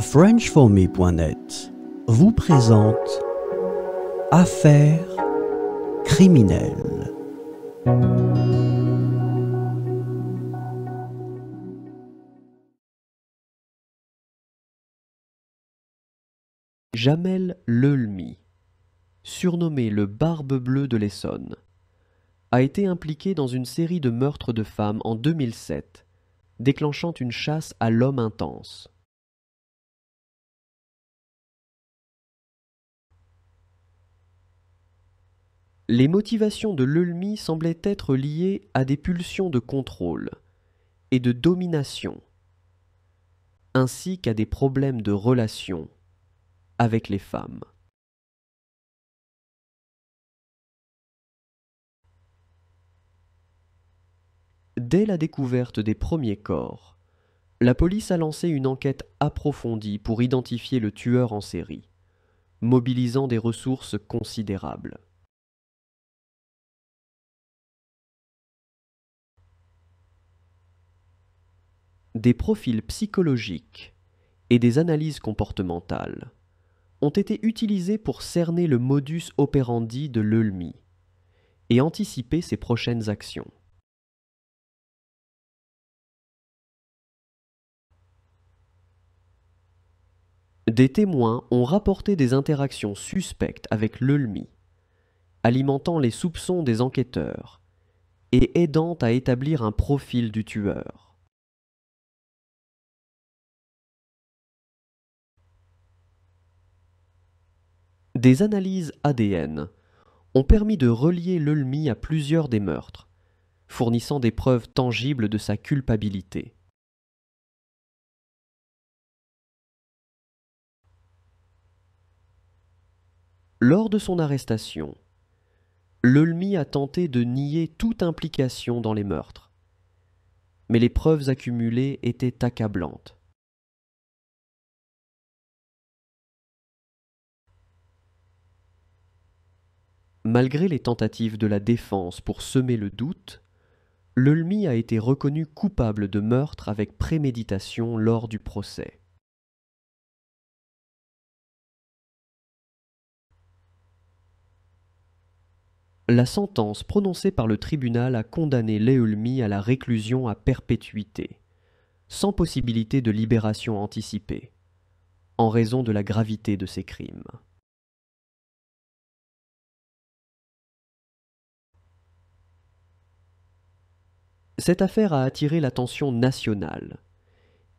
FrenchForMe.net vous présente Affaires criminelles. Jamel Lelmi, surnommé le Barbe Bleue de l'Essonne, a été impliqué dans une série de meurtres de femmes en 2007, déclenchant une chasse à l'homme intense. Les motivations de Lelmi semblaient être liées à des pulsions de contrôle et de domination, ainsi qu'à des problèmes de relations avec les femmes. Dès la découverte des premiers corps, la police a lancé une enquête approfondie pour identifier le tueur en série, mobilisant des ressources considérables. Des profils psychologiques et des analyses comportementales ont été utilisés pour cerner le modus operandi de l'EULMI et anticiper ses prochaines actions. Des témoins ont rapporté des interactions suspectes avec l'EULMI, alimentant les soupçons des enquêteurs et aidant à établir un profil du tueur. Des analyses ADN ont permis de relier l'Eulmi à plusieurs des meurtres, fournissant des preuves tangibles de sa culpabilité. Lors de son arrestation, l'Eulmi a tenté de nier toute implication dans les meurtres, mais les preuves accumulées étaient accablantes. Malgré les tentatives de la défense pour semer le doute, Lelmi a été reconnu coupable de meurtre avec préméditation lors du procès. La sentence prononcée par le tribunal a condamné Leulmi à la réclusion à perpétuité, sans possibilité de libération anticipée, en raison de la gravité de ses crimes. Cette affaire a attiré l'attention nationale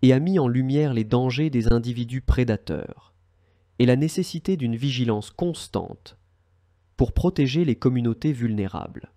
et a mis en lumière les dangers des individus prédateurs et la nécessité d'une vigilance constante pour protéger les communautés vulnérables.